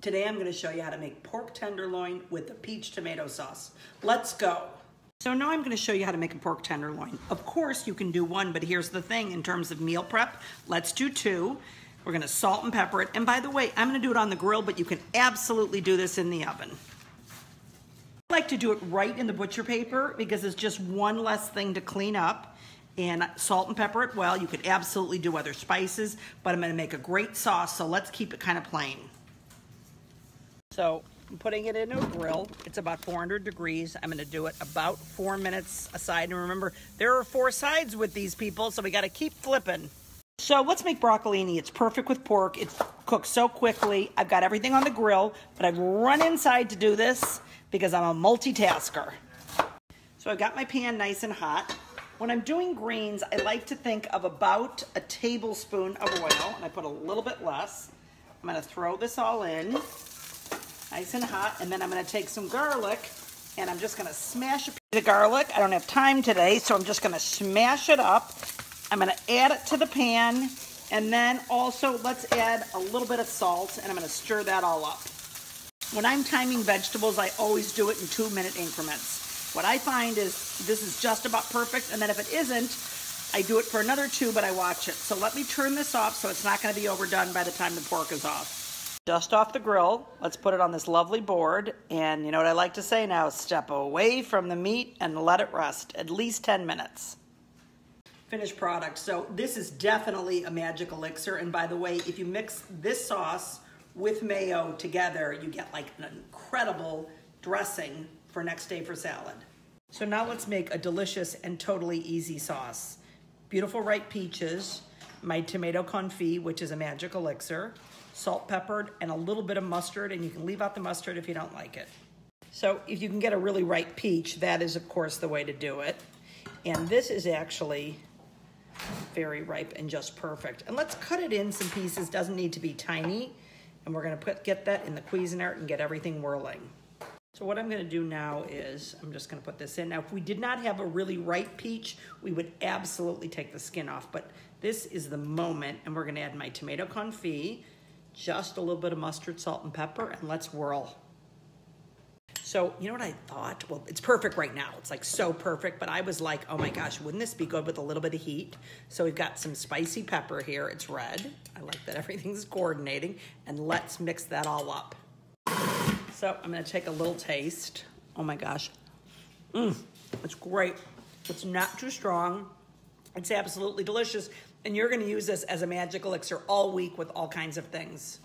Today I'm gonna show you how to make pork tenderloin with the peach tomato sauce. Let's go. So now I'm gonna show you how to make a pork tenderloin. Of course you can do one, but here's the thing in terms of meal prep, let's do two. We're gonna salt and pepper it. And by the way, I'm gonna do it on the grill, but you can absolutely do this in the oven. I like to do it right in the butcher paper because it's just one less thing to clean up and salt and pepper it well. You could absolutely do other spices, but I'm gonna make a great sauce, so let's keep it kind of plain. So I'm putting it in a grill. It's about 400 degrees. I'm gonna do it about four minutes aside. And remember, there are four sides with these people, so we gotta keep flipping. So let's make broccolini. It's perfect with pork. It's cooked so quickly. I've got everything on the grill, but I've run inside to do this because I'm a multitasker. So I've got my pan nice and hot. When I'm doing greens, I like to think of about a tablespoon of oil, and I put a little bit less. I'm gonna throw this all in nice and hot. And then I'm gonna take some garlic and I'm just gonna smash a piece of garlic. I don't have time today, so I'm just gonna smash it up. I'm gonna add it to the pan. And then also let's add a little bit of salt and I'm gonna stir that all up. When I'm timing vegetables, I always do it in two minute increments. What I find is this is just about perfect. And then if it isn't, I do it for another two, but I watch it. So let me turn this off so it's not gonna be overdone by the time the pork is off. Dust off the grill. Let's put it on this lovely board. And you know what I like to say now? Step away from the meat and let it rest at least 10 minutes. Finished product. So this is definitely a magic elixir. And by the way, if you mix this sauce with mayo together, you get like an incredible dressing for next day for salad. So now let's make a delicious and totally easy sauce. Beautiful ripe peaches, my tomato confit, which is a magic elixir, salt, peppered, and a little bit of mustard, and you can leave out the mustard if you don't like it. So if you can get a really ripe peach, that is of course the way to do it. And this is actually very ripe and just perfect. And let's cut it in some pieces, doesn't need to be tiny. And we're gonna put get that in the Cuisinart and get everything whirling. So what I'm gonna do now is, I'm just gonna put this in. Now, if we did not have a really ripe peach, we would absolutely take the skin off, but this is the moment, and we're gonna add my tomato confit, just a little bit of mustard, salt, and pepper, and let's whirl. So, you know what I thought? Well, it's perfect right now. It's like so perfect, but I was like, oh my gosh, wouldn't this be good with a little bit of heat? So we've got some spicy pepper here. It's red. I like that everything's coordinating. And let's mix that all up. So I'm gonna take a little taste. Oh my gosh. Mmm, it's great. It's not too strong. It's absolutely delicious. And you're gonna use this as a magic elixir all week with all kinds of things.